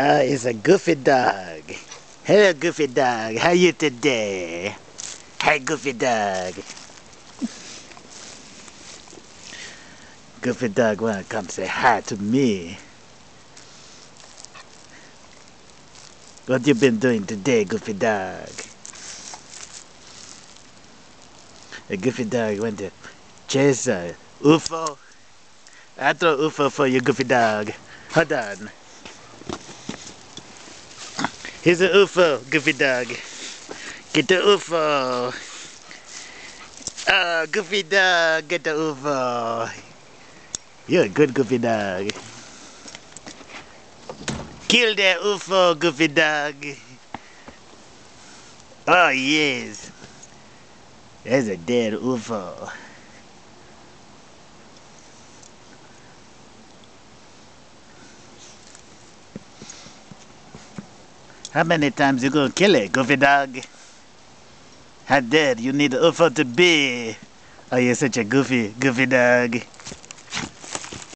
Uh, it's a goofy dog. Hello, goofy dog. How you today? Hi, goofy dog. Goofy dog wanna come say hi to me. What you been doing today, Goofy dog? The Goofy dog went to chase a UFO. I throw UFO for you, Goofy dog. Hold on. Here's an UFO, uh, Goofy dog. Get the UFO. Oh, uh, Goofy dog, get the UFO. Uh. You're a good Goofy dog. Kill that UFO, Goofy dog. Oh, yes. There's a dead UFO. How many times you gonna kill it, Goofy dog? How dare you need the UFO to be? Oh, you're such a goofy, goofy dog.